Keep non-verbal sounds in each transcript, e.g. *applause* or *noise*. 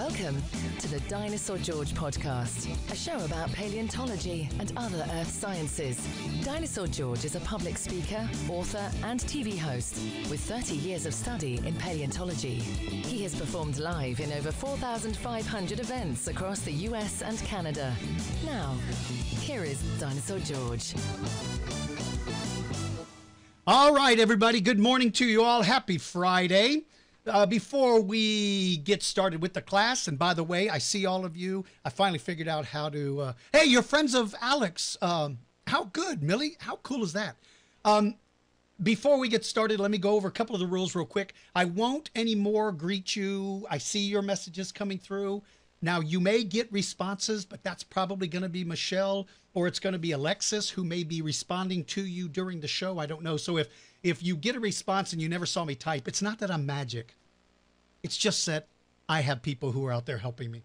Welcome to the Dinosaur George podcast, a show about paleontology and other earth sciences. Dinosaur George is a public speaker, author, and TV host with 30 years of study in paleontology. He has performed live in over 4,500 events across the US and Canada. Now, here is Dinosaur George. All right, everybody. Good morning to you all. Happy Friday. Uh, before we get started with the class, and by the way, I see all of you. I finally figured out how to. Uh, hey, you're friends of Alex. Um, how good, Millie? How cool is that? Um, before we get started, let me go over a couple of the rules real quick. I won't anymore greet you. I see your messages coming through. Now, you may get responses, but that's probably going to be Michelle or it's going to be Alexis who may be responding to you during the show. I don't know. So if if you get a response and you never saw me type, it's not that I'm magic. It's just that I have people who are out there helping me.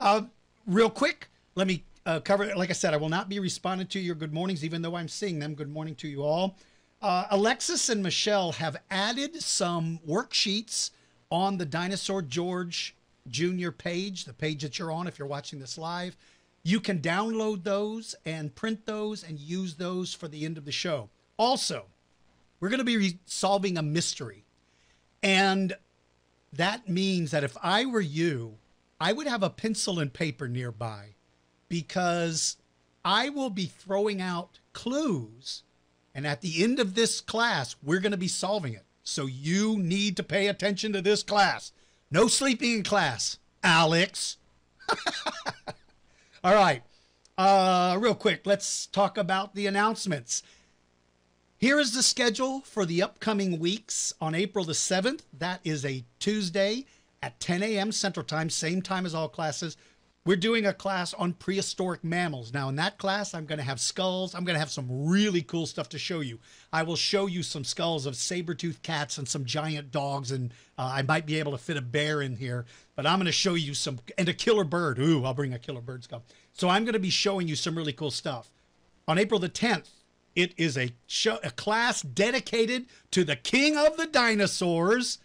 Uh, real quick, let me uh, cover. Like I said, I will not be responding to your good mornings, even though I'm seeing them. Good morning to you all. Uh, Alexis and Michelle have added some worksheets on the Dinosaur George Jr. page, the page that you're on if you're watching this live. You can download those and print those and use those for the end of the show. Also, we're going to be solving a mystery. And that means that if I were you, I would have a pencil and paper nearby because I will be throwing out clues. And at the end of this class, we're going to be solving it. So you need to pay attention to this class. No sleeping in class, Alex. *laughs* All right. Uh, real quick, let's talk about the announcements. Here is the schedule for the upcoming weeks on April the 7th. That is a Tuesday at 10 a.m. Central Time, same time as all classes. We're doing a class on prehistoric mammals. Now, in that class, I'm going to have skulls. I'm going to have some really cool stuff to show you. I will show you some skulls of saber-toothed cats and some giant dogs, and uh, I might be able to fit a bear in here. But I'm going to show you some, and a killer bird. Ooh, I'll bring a killer bird skull. So I'm going to be showing you some really cool stuff. On April the 10th, it is a show, a class dedicated to the king of the dinosaurs,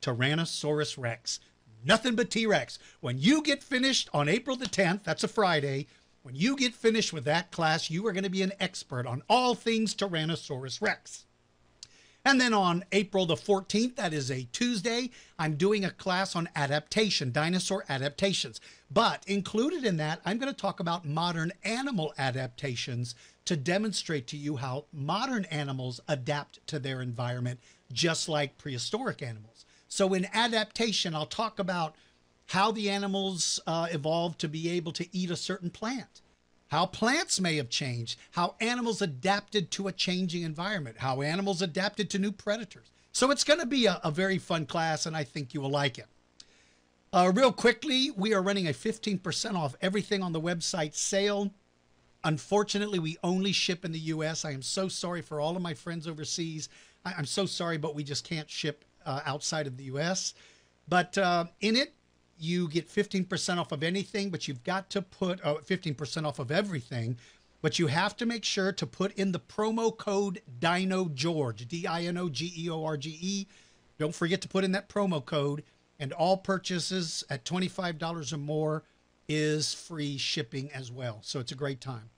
Tyrannosaurus Rex nothing but T Rex. When you get finished on April the 10th, that's a Friday, when you get finished with that class, you are going to be an expert on all things Tyrannosaurus Rex. And then on April the 14th, that is a Tuesday, I'm doing a class on adaptation, dinosaur adaptations. But included in that, I'm going to talk about modern animal adaptations to demonstrate to you how modern animals adapt to their environment, just like prehistoric animals. So in adaptation, I'll talk about how the animals uh, evolved to be able to eat a certain plant, how plants may have changed, how animals adapted to a changing environment, how animals adapted to new predators. So it's going to be a, a, very fun class, and I think you will like it. Uh, real quickly, we are running a 15% off everything on the website sale. Unfortunately, we only ship in the US. I am so sorry for all of my friends overseas. I, I'm so sorry, but we just can't ship uh, outside of the U.S. But uh, in it, you get 15% off of anything, but you've got to put uh, 15% off of everything. But you have to make sure to put in the promo code Dino George, D I N O G E O R G E. Don't forget to put in that promo code, and all purchases at $25 or more is free shipping as well. So it's a great time.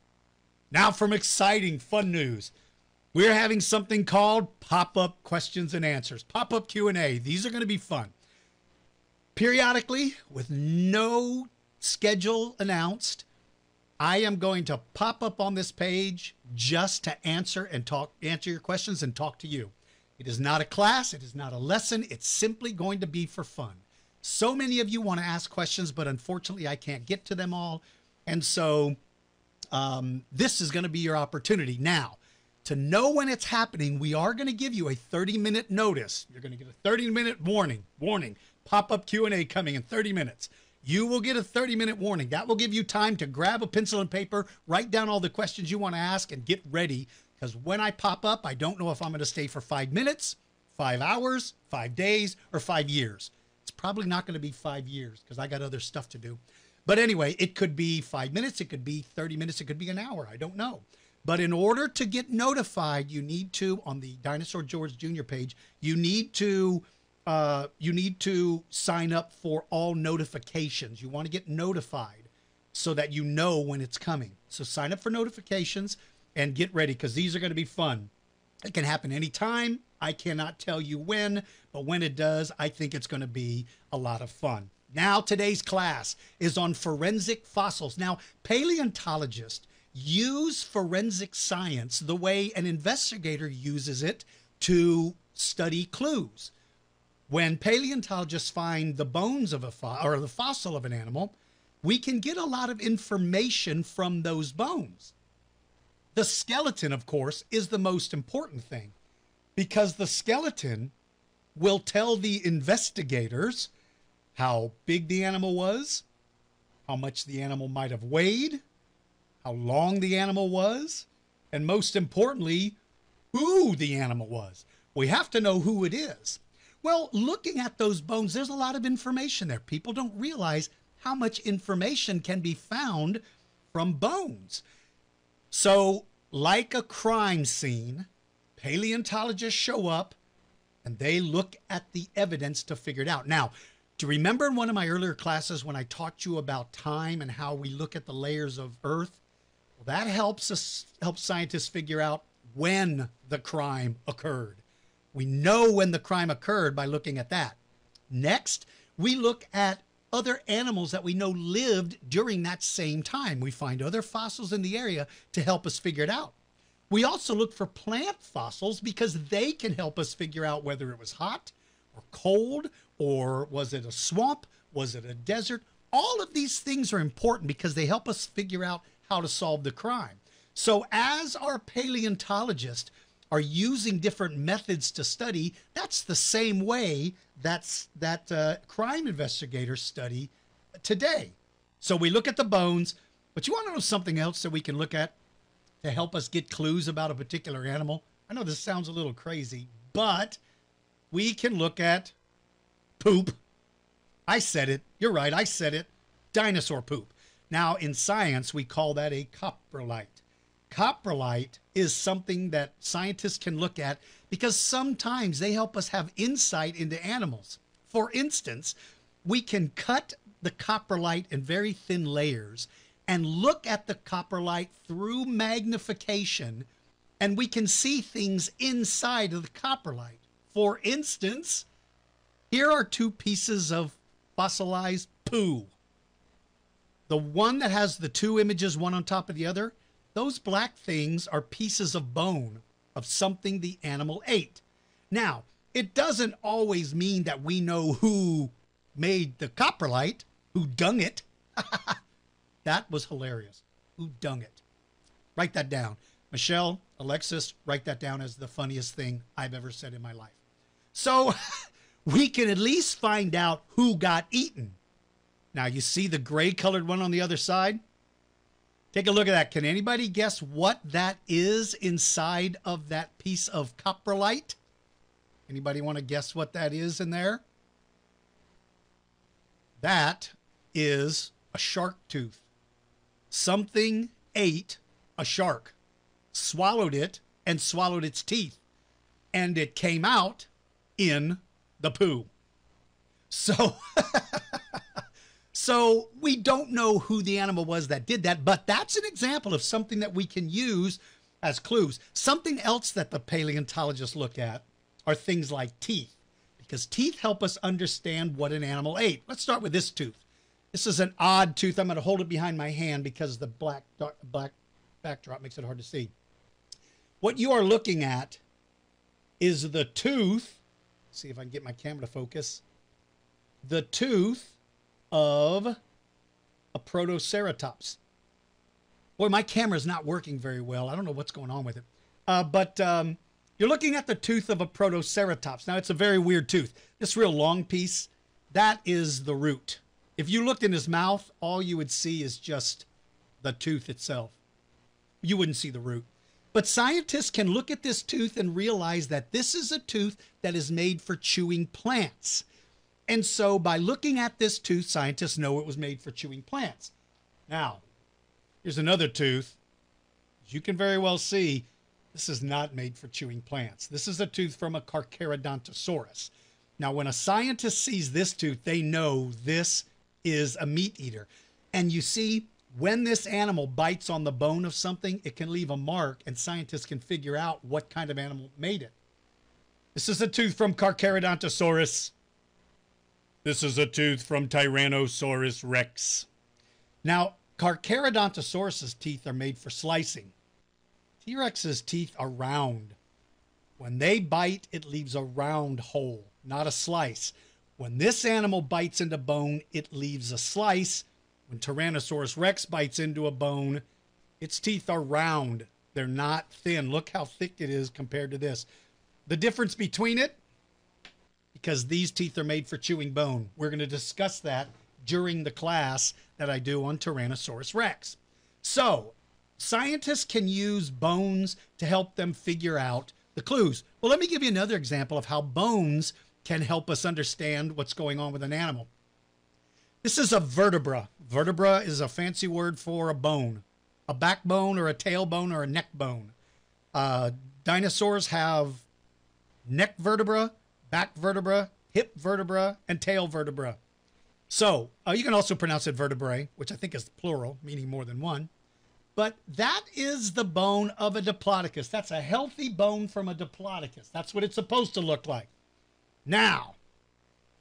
Now, from exciting, fun news we're having something called pop-up questions and answers pop-up q&a these are going to be fun periodically with no schedule announced i am going to pop up on this page just to answer and talk answer your questions and talk to you it is not a class it is not a lesson it's simply going to be for fun so many of you want to ask questions but unfortunately i can't get to them all and so um, this is going to be your opportunity now to know when it's happening, we are going to give you a 30 minute notice. You're going to get a 30 minute warning. Warning. Pop-up Q&A coming in 30 minutes. You will get a 30 minute warning. That will give you time to grab a pencil and paper, write down all the questions you want to ask and get ready because when I pop up, I don't know if I'm going to stay for 5 minutes, 5 hours, 5 days or 5 years. It's probably not going to be 5 years because I got other stuff to do. But anyway, it could be 5 minutes, it could be 30 minutes, it could be an hour. I don't know. But in order to get notified, you need to, on the Dinosaur George Jr. page, you need to uh, you need to sign up for all notifications. You want to get notified so that you know when it's coming. So sign up for notifications and get ready because these are going to be fun. It can happen anytime. I cannot tell you when, but when it does, I think it's going to be a lot of fun. Now, today's class is on forensic fossils. Now, paleontologists use forensic science the way an investigator uses it to study clues. When paleontologists find the bones of a fo- or the fossil of an animal, we can get a lot of information from those bones. The skeleton, of course, is the most important thing because the skeleton will tell the investigators how big the animal was, how much the animal might have weighed, how long the animal was, and most importantly, who the animal was. We have to know who it is. Well, looking at those bones, there's a lot of information there. People don't realize how much information can be found from bones. So, like a crime scene, paleontologists show up and they look at the evidence to figure it out. Now, do you remember in one of my earlier classes when I taught you about time and how we look at the layers of Earth? Well, that helps us help scientists figure out when the crime occurred. We know when the crime occurred by looking at that. Next, we look at other animals that we know lived during that same time. We find other fossils in the area to help us figure it out. We also look for plant fossils because they can help us figure out whether it was hot or cold or was it a swamp? Was it a desert? All of these things are important because they help us figure out how to solve the crime. So, as our paleontologists are using different methods to study, that's the same way that's that uh, crime investigators study today. So we look at the bones, but you want to know something else that we can look at to help us get clues about a particular animal? I know this sounds a little crazy, but we can look at poop. I said it. You're right. I said it. Dinosaur poop. Now, in science, we call that a coprolite. Coprolite is something that scientists can look at because sometimes they help us have insight into animals. For instance, we can cut the coprolite in very thin layers and look at the coprolite through magnification, and we can see things inside of the coprolite. For instance, here are two pieces of fossilized poo. The one that has the two images, one on top of the other, those black things are pieces of bone of something the animal ate. Now, it doesn't always mean that we know who made the coprolite, who dung it. *laughs* that was hilarious. Who dung it? Write that down. Michelle, Alexis, write that down as the funniest thing I've ever said in my life. So *laughs* we can at least find out who got eaten. Now, you see the gray colored one on the other side? Take a look at that. Can anybody guess what that is inside of that piece of coprolite? Anybody want to guess what that is in there? That is a shark tooth. Something ate a shark, swallowed it, and swallowed its teeth, and it came out in the poo. So *laughs* So we don't know who the animal was that did that, but that's an example of something that we can use as clues. Something else that the paleontologists look at are things like teeth, because teeth help us understand what an animal ate. Let's start with this tooth. This is an odd tooth. I'm going to hold it behind my hand because the black dark, black backdrop makes it hard to see. What you are looking at is the tooth. See if I can get my camera to focus. The tooth of a Protoceratops. Boy, my camera's not working very well. I don't know what's going on with it. Uh, but um, you're looking at the tooth of a Protoceratops. Now, it's a very weird tooth. This real long piece, that is the root. If you looked in his mouth, all you would see is just the tooth itself. You wouldn't see the root. But scientists can look at this tooth and realize that this is a tooth that is made for chewing plants. And so by looking at this tooth, scientists know it was made for chewing plants. Now, here's another tooth. As you can very well see, this is not made for chewing plants. This is a tooth from a Carcharodontosaurus. Now, when a scientist sees this tooth, they know this is a meat eater. And you see, when this animal bites on the bone of something, it can leave a mark, and scientists can figure out what kind of animal made it. This is a tooth from Carcharodontosaurus. This is a tooth from Tyrannosaurus rex. Now, Carcharodontosaurus's teeth are made for slicing. T Rex's teeth are round. When they bite, it leaves a round hole, not a slice. When this animal bites into bone, it leaves a slice. When Tyrannosaurus rex bites into a bone, its teeth are round. They're not thin. Look how thick it is compared to this. The difference between it, because these teeth are made for chewing bone. We're going to discuss that during the class that I do on Tyrannosaurus rex. So, scientists can use bones to help them figure out the clues. Well, let me give you another example of how bones can help us understand what's going on with an animal. This is a vertebra. Vertebra is a fancy word for a bone, a backbone or a tailbone or a neck bone. Uh, dinosaurs have neck vertebra, back vertebra, hip vertebra, and tail vertebra. So uh, you can also pronounce it vertebrae, which I think is plural, meaning more than one. But that is the bone of a diplodocus. That's a healthy bone from a diplodocus. That's what it's supposed to look like. Now,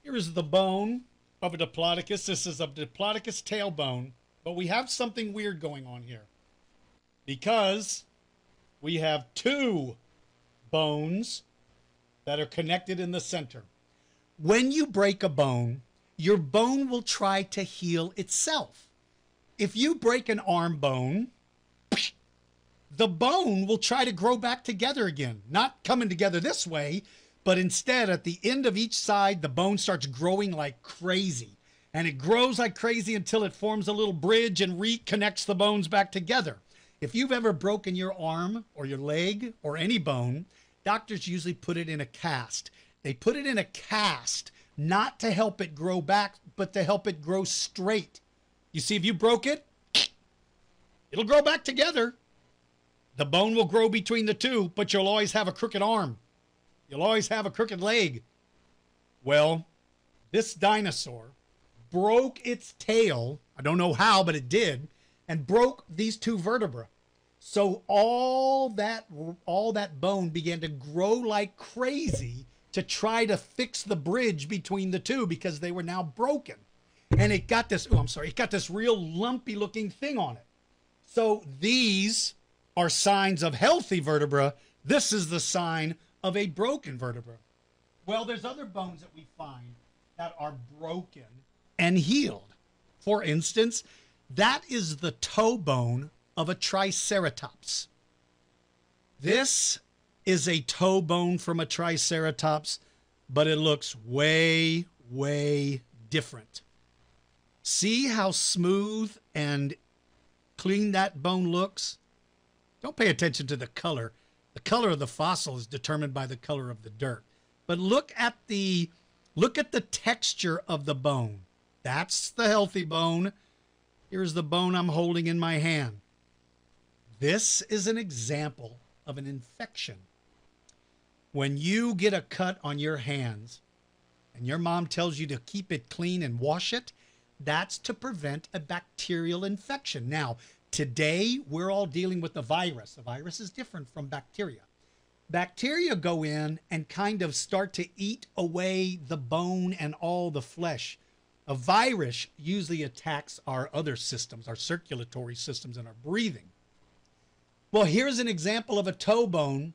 here is the bone of a diplodocus. This is a diplodocus tailbone, but we have something weird going on here because we have two bones that are connected in the center. When you break a bone, your bone will try to heal itself. If you break an arm bone, the bone will try to grow back together again. Not coming together this way, but instead at the end of each side, the bone starts growing like crazy. And it grows like crazy until it forms a little bridge and reconnects the bones back together. If you've ever broken your arm or your leg or any bone, doctors usually put it in a cast. They put it in a cast not to help it grow back, but to help it grow straight. You see, if you broke it, it'll grow back together. The bone will grow between the two, but you'll always have a crooked arm. You'll always have a crooked leg. Well, this dinosaur broke its tail. I don't know how, but it did, and broke these two vertebrae. So all that all that bone began to grow like crazy to try to fix the bridge between the two because they were now broken. And it got this, oh, I'm sorry, it got this real lumpy looking thing on it. So these are signs of healthy vertebra. This is the sign of a broken vertebra. Well, there's other bones that we find that are broken and healed. For instance, that is the toe bone of a triceratops. This is a toe bone from a triceratops, but it looks way, way different. See how smooth and clean that bone looks? Don't pay attention to the color. The color of the fossil is determined by the color of the dirt. But look at the look at the texture of the bone. That's the healthy bone. Here's the bone I'm holding in my hand. This is an example of an infection. When you get a cut on your hands and your mom tells you to keep it clean and wash it, that's to prevent a bacterial infection. Now, Today, we're all dealing with a virus. A virus is different from bacteria. Bacteria go in and kind of start to eat away the bone and all the flesh. A virus usually attacks our other systems, our circulatory systems, and our breathing. Well, here's an example of a toe bone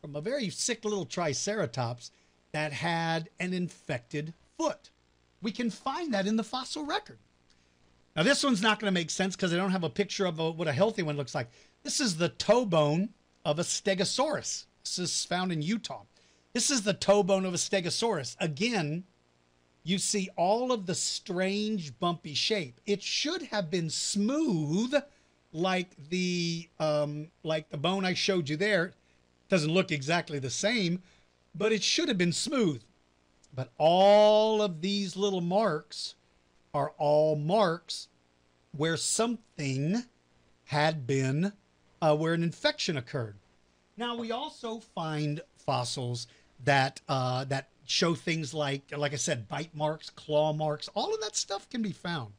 from a very sick little triceratops that had an infected foot. We can find that in the fossil record. Now, this one's not going to make sense because I don't have a picture of a, what a healthy one looks like. This is the toe bone of a stegosaurus. This is found in Utah. This is the toe bone of a stegosaurus. Again, you see all of the strange bumpy shape. It should have been smooth like the um, like the bone I showed you there. Doesn't look exactly the same, but it should have been smooth. But all of these little marks are all marks where something had been, uh, where an infection occurred. Now, we also find fossils that uh, that show things like, like I said, bite marks, claw marks. All of that stuff can be found.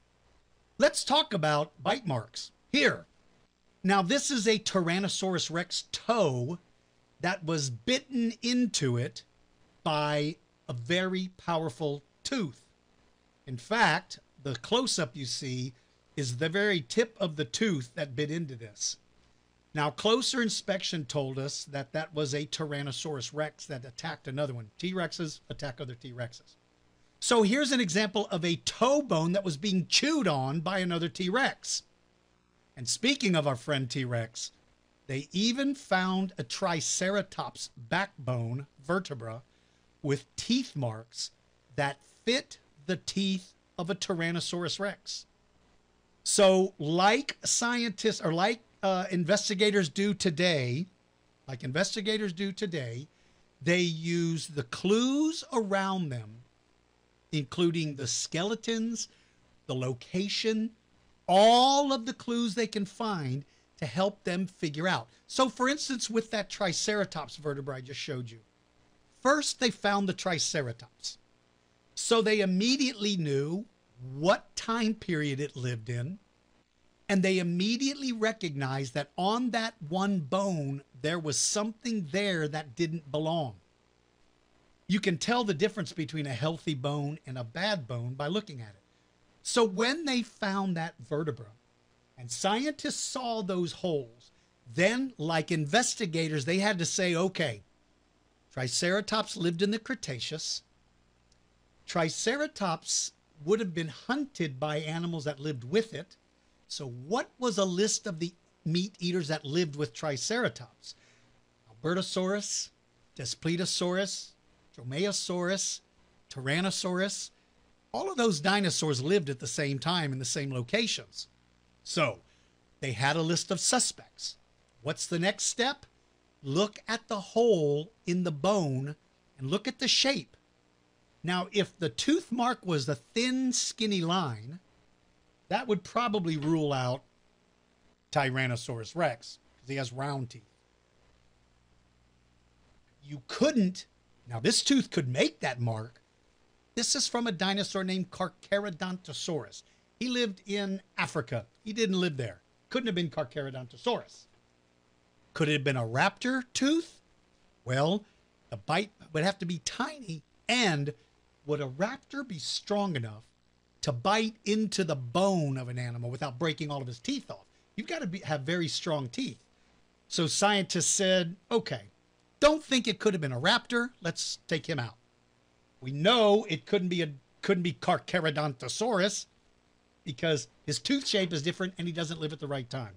Let's talk about bite marks here. Now, this is a Tyrannosaurus Rex toe that was bitten into it by a very powerful tooth. In fact, the close up you see is the very tip of the tooth that bit into this. Now, closer inspection told us that that was a Tyrannosaurus rex that attacked another one. T Rexes attack other T Rexes. So here's an example of a toe bone that was being chewed on by another T Rex. And speaking of our friend T Rex, they even found a Triceratops backbone vertebra with teeth marks that fit the teeth of a Tyrannosaurus rex. So, like scientists or like uh, investigators do today, like investigators do today, they use the clues around them, including the skeletons, the location, all of the clues they can find to help them figure out. So, for instance, with that Triceratops vertebra I just showed you, first they found the Triceratops. So they immediately knew what time period it lived in, and they immediately recognized that on that one bone, there was something there that didn't belong. You can tell the difference between a healthy bone and a bad bone by looking at it. So when they found that vertebra and scientists saw those holes, then, like investigators, they had to say, okay, Triceratops lived in the Cretaceous. Triceratops would have been hunted by animals that lived with it. So, what was a list of the meat eaters that lived with Triceratops? Albertosaurus, Daspletosaurus, Dromaeosaurus, Tyrannosaurus. All of those dinosaurs lived at the same time in the same locations. So, they had a list of suspects. What's the next step? Look at the hole in the bone and look at the shape. Now, if the tooth mark was a thin, skinny line, that would probably rule out Tyrannosaurus rex because he has round teeth. You couldn't, now this tooth could make that mark. This is from a dinosaur named Carcharodontosaurus. He lived in Africa. He didn't live there. Couldn't have been Carcharodontosaurus. Could it have been a raptor tooth? Well, the bite would have to be tiny and would a raptor be strong enough to bite into the bone of an animal without breaking all of his teeth off? You've got to be, have very strong teeth. So scientists said, okay, don't think it could have been a raptor. Let's take him out. We know it couldn't be a couldn't be Carcharodontosaurus because his tooth shape is different and he doesn't live at the right time.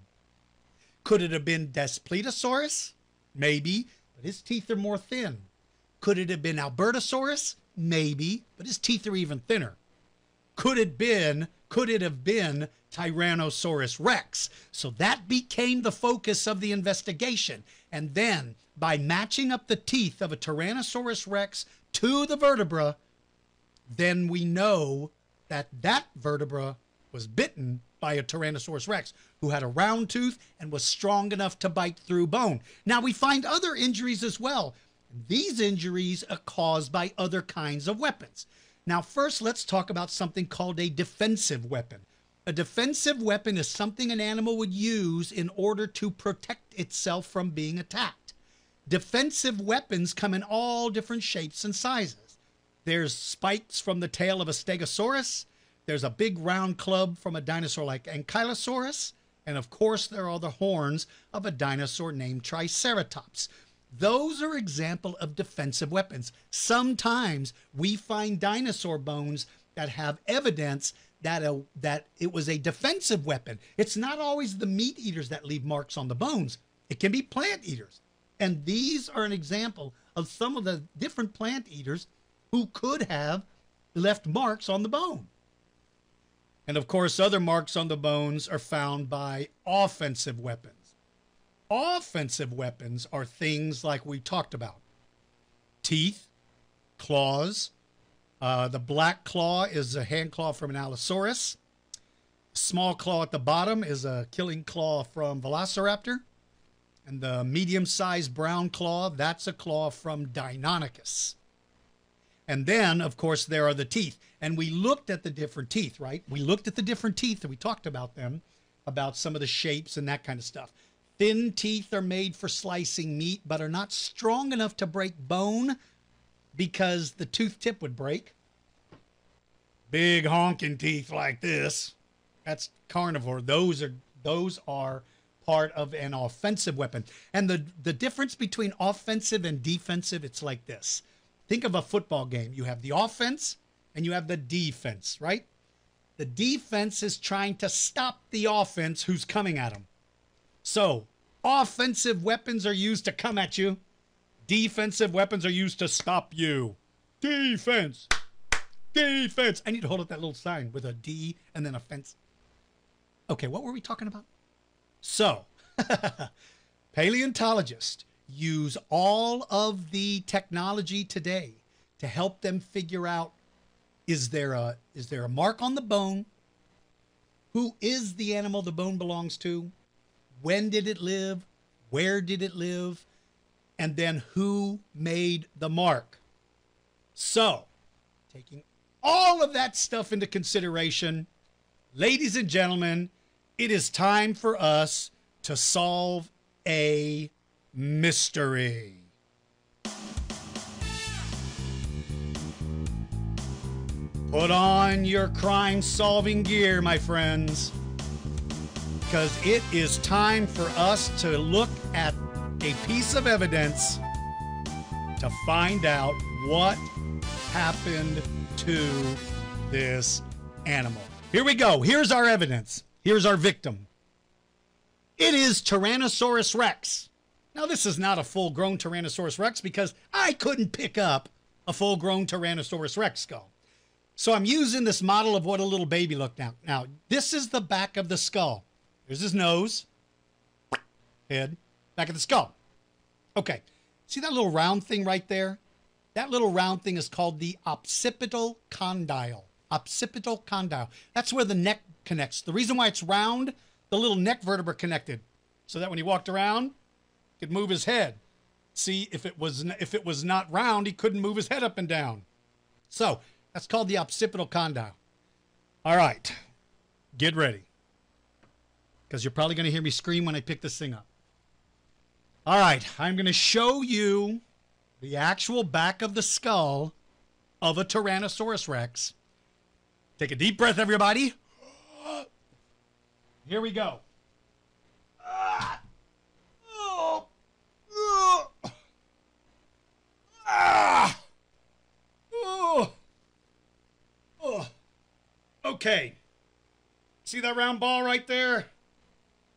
Could it have been Daspletosaurus? Maybe, but his teeth are more thin. Could it have been Albertosaurus? Maybe, but his teeth are even thinner. Could it been could it have been Tyrannosaurus rex? So that became the focus of the investigation. And then by matching up the teeth of a Tyrannosaurus rex to the vertebra, then we know that that vertebra was bitten by a Tyrannosaurus rex who had a round tooth and was strong enough to bite through bone. Now we find other injuries as well. These injuries are caused by other kinds of weapons. Now, first, let's talk about something called a defensive weapon. A defensive weapon is something an animal would use in order to protect itself from being attacked. Defensive weapons come in all different shapes and sizes. There's spikes from the tail of a stegosaurus, there's a big round club from a dinosaur like Ankylosaurus, and of course, there are the horns of a dinosaur named Triceratops. Those are example of defensive weapons. Sometimes we find dinosaur bones that have evidence that a, that it was a defensive weapon. It's not always the meat eaters that leave marks on the bones. It can be plant eaters. And these are an example of some of the different plant eaters who could have left marks on the bone. And of course, other marks on the bones are found by offensive weapons. Offensive weapons are things like we talked about teeth, claws. Uh, the black claw is a hand claw from an Allosaurus. Small claw at the bottom is a killing claw from Velociraptor. And the medium sized brown claw, that's a claw from Deinonychus. And then, of course, there are the teeth. And we looked at the different teeth, right? We looked at the different teeth and we talked about them, about some of the shapes and that kind of stuff. Thin teeth are made for slicing meat, but are not strong enough to break bone because the tooth tip would break. Big honking teeth like this. That's carnivore. Those are those are part of an offensive weapon. And the the difference between offensive and defensive, it's like this. Think of a football game. You have the offense and you have the defense, right? The defense is trying to stop the offense who's coming at them. So, offensive weapons are used to come at you. Defensive weapons are used to stop you. Defense. Defense. I need to hold up that little sign with a D and then a fence. Okay, what were we talking about? So, *laughs* paleontologists use all of the technology today to help them figure out is there a is there a mark on the bone? Who is the animal the bone belongs to? When did it live? Where did it live? And then who made the mark? So, taking all of that stuff into consideration, ladies and gentlemen, it is time for us to solve a mystery. Put on your crime solving gear, my friends, because it is time for us to look at a piece of evidence to find out what happened to this animal. Here we go. Here's our evidence. Here's our victim. It is Tyrannosaurus rex. Now, this is not a full grown Tyrannosaurus rex because I couldn't pick up a full grown Tyrannosaurus rex skull. So I'm using this model of what a little baby looked like. Now, this is the back of the skull. There's his nose, head, back of the skull. Okay. See that little round thing right there? That little round thing is called the occipital condyle. Occipital condyle. That's where the neck connects. The reason why it's round, the little neck vertebra connected, so that when he walked around, he could move his head. See, if it was if it was not round, he couldn't move his head up and down. So that's called the occipital condyle. All right, get ready, because you're probably going to hear me scream when I pick this thing up. All right, I'm going to show you the actual back of the skull of a Tyrannosaurus Rex. Take a deep breath, everybody. Here we go. Okay. See that round ball right there?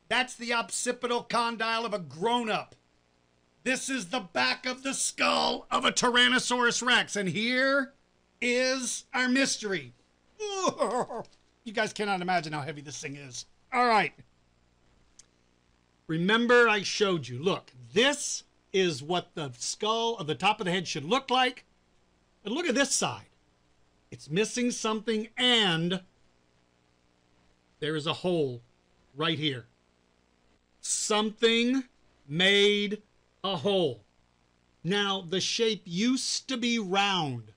That's the occipital condyle of a grown up. This is the back of the skull of a Tyrannosaurus Rex. And here is our mystery. You guys cannot imagine how heavy this thing is. All right. Remember, I showed you. Look, this is what the skull of the top of the head should look like. But look at this side. It's missing something, and there is a hole right here. Something made a hole. Now, the shape used to be round,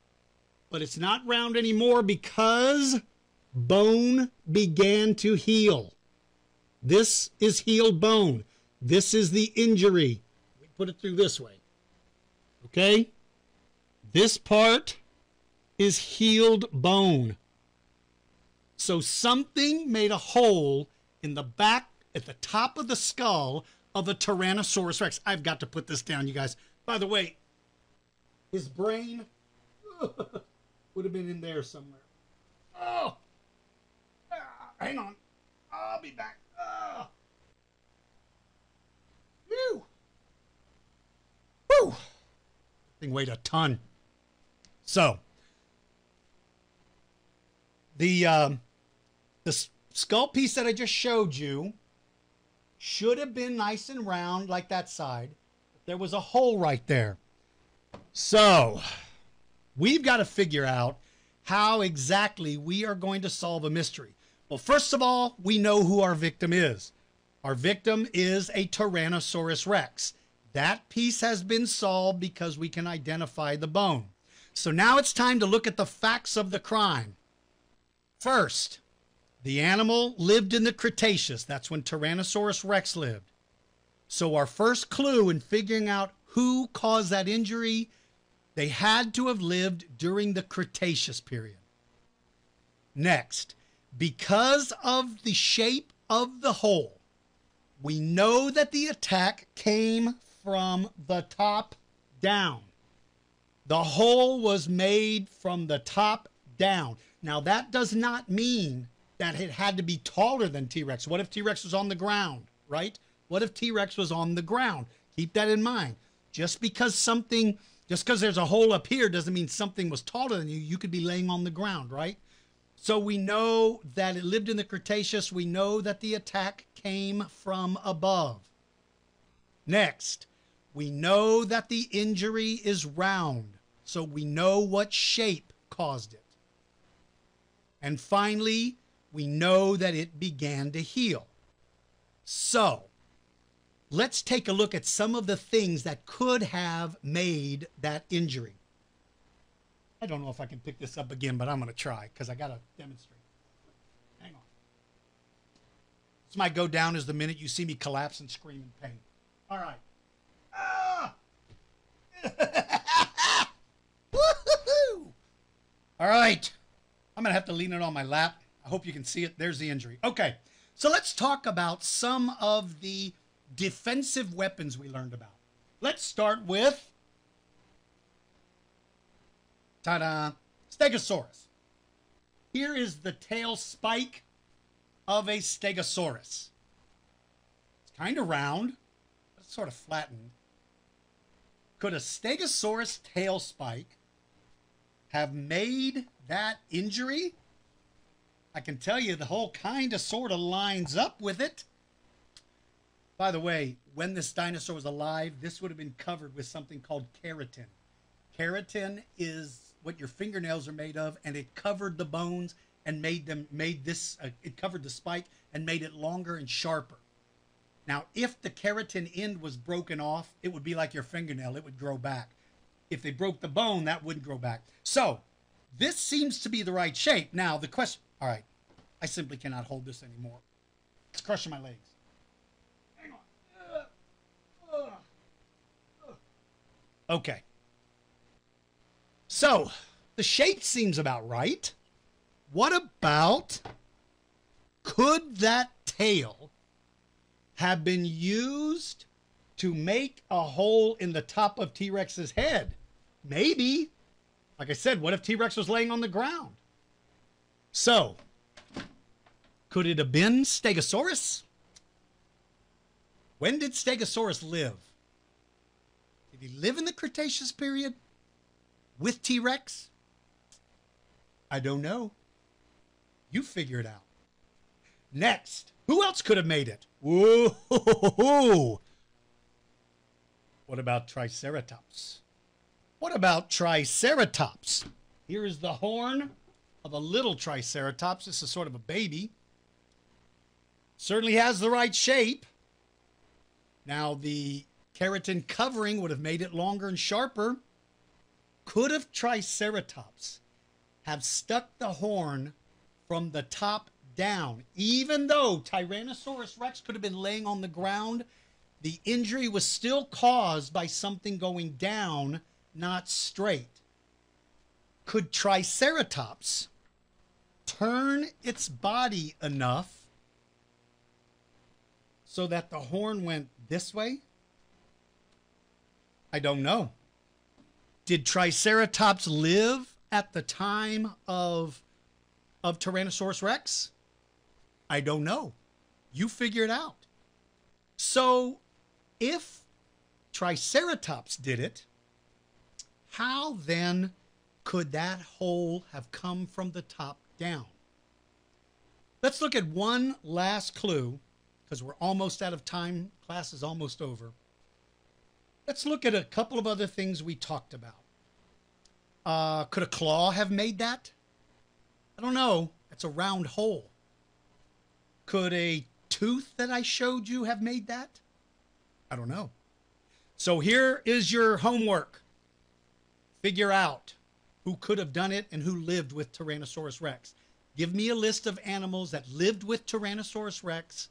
but it's not round anymore because bone began to heal. This is healed bone. This is the injury. We put it through this way. Okay? This part is healed bone. So something made a hole in the back at the top of the skull of a Tyrannosaurus Rex. I've got to put this down, you guys. By the way, his brain *laughs* would have been in there somewhere. Oh! Ah, hang on. I'll be back. Ah. Whew. Whew. Thing weighed a ton. So, the um, the skull piece that I just showed you should have been nice and round like that side. There was a hole right there. So, we've got to figure out how exactly we are going to solve a mystery. Well, first of all, we know who our victim is. Our victim is a Tyrannosaurus rex. That piece has been solved because we can identify the bone. So now it's time to look at the facts of the crime. First, the animal lived in the Cretaceous. That's when Tyrannosaurus rex lived. So, our first clue in figuring out who caused that injury, they had to have lived during the Cretaceous period. Next, because of the shape of the hole, we know that the attack came from the top down. The hole was made from the top down. Now, that does not mean that it had to be taller than T Rex. What if T Rex was on the ground, right? What if T Rex was on the ground? Keep that in mind. Just because something, just because there's a hole up here doesn't mean something was taller than you. You could be laying on the ground, right? So we know that it lived in the Cretaceous. We know that the attack came from above. Next, we know that the injury is round. So we know what shape caused it. And finally, we know that it began to heal. So, let's take a look at some of the things that could have made that injury. I don't know if I can pick this up again, but I'm going to try because I got to demonstrate. Hang on. This might go down as the minute you see me collapse and scream in pain. All right. Ah! *laughs* All right. I'm going to have to lean it on my lap. I hope you can see it. There's the injury. Okay. So let's talk about some of the defensive weapons we learned about. Let's start with Ta-da! Stegosaurus. Here is the tail spike of a Stegosaurus. It's kind of round, but it's sort of flattened. Could a Stegosaurus tail spike have made that injury? I can tell you the whole kind of sort of lines up with it. By the way, when this dinosaur was alive, this would have been covered with something called keratin. Keratin is what your fingernails are made of, and it covered the bones and made them made this. Uh, it covered the spike and made it longer and sharper. Now, if the keratin end was broken off, it would be like your fingernail; it would grow back. If they broke the bone, that wouldn't grow back. So, this seems to be the right shape. Now, the question. All right, I simply cannot hold this anymore. It's crushing my legs. Hang on. Uh, uh, uh. Okay. So, the shape seems about right. What about could that tail have been used to make a hole in the top of T Rex's head? Maybe. Like I said, what if T Rex was laying on the ground? So, could it have been Stegosaurus? When did Stegosaurus live? Did he live in the Cretaceous period? with T Rex? I don't know. You figure it out. Next, who else could have made it? Whoa! What about Triceratops? What about Triceratops? Here is the horn of a little Triceratops. This is sort of a baby. Certainly has the right shape. Now, the keratin covering would have made it longer and sharper. Could have Triceratops have stuck the horn from the top down, even though Tyrannosaurus rex could have been laying on the ground, the injury was still caused by something going down, not straight. Could Triceratops turn its body enough so that the horn went this way? I don't know. Did Triceratops live at the time of of Tyrannosaurus Rex? I don't know. You figure it out. So, if Triceratops did it, how then could that hole have come from the top down? Let's look at one last clue because we're almost out of time. Class is almost over. Let's look at a couple of other things we talked about. Uh, could a claw have made that? I don't know. It's a round hole. Could a tooth that I showed you have made that? I don't know. So here is your homework. Figure out who could have done it and who lived with Tyrannosaurus rex. Give me a list of animals that lived with Tyrannosaurus rex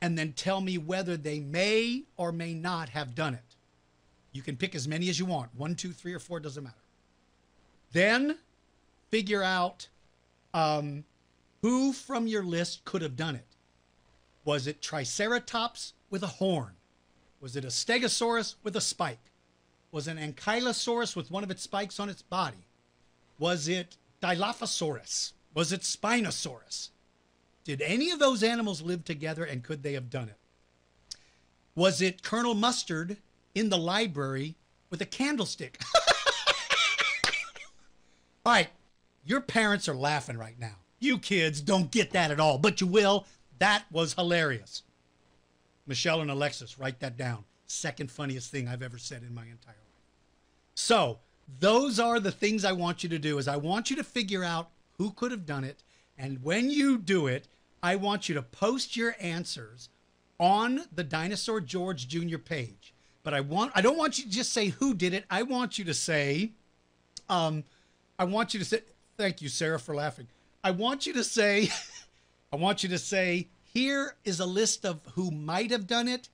and then tell me whether they may or may not have done it. You can pick as many as you want one, two, three, or four, doesn't matter. Then figure out um, who from your list could have done it. Was it Triceratops with a horn? Was it a Stegosaurus with a spike? Was it an Ankylosaurus with one of its spikes on its body? Was it Dilophosaurus? Was it Spinosaurus? Did any of those animals live together and could they have done it? Was it Colonel Mustard in the library with a candlestick? *laughs* all right, your parents are laughing right now. You kids don't get that at all, but you will. That was hilarious. Michelle and Alexis, write that down. Second funniest thing I've ever said in my entire life. So, those are the things I want you to do is I want you to figure out who could have done it and when you do it, I want you to post your answers on the Dinosaur George Jr. page. But I want I don't want you to just say who did it. I want you to say um I want you to say thank you Sarah for laughing. I want you to say *laughs* I want you to say here is a list of who might have done it.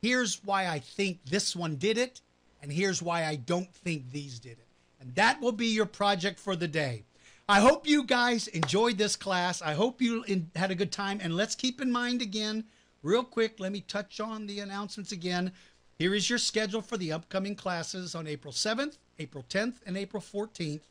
Here's why I think this one did it and here's why I don't think these did it. And that will be your project for the day. I hope you guys enjoyed this class. I hope you in, had a good time. And let's keep in mind again, real quick, let me touch on the announcements again. Here is your schedule for the upcoming classes on April 7th, April 10th, and April 14th,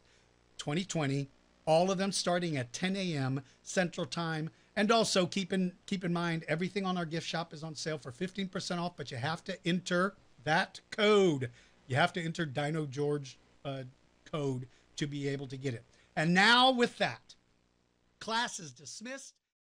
2020. All of them starting at 10 a.m. Central Time. And also keep in keep in mind everything on our gift shop is on sale for 15% off, but you have to enter that code. You have to enter Dino George uh, code to be able to get it. And now, with that, class is dismissed.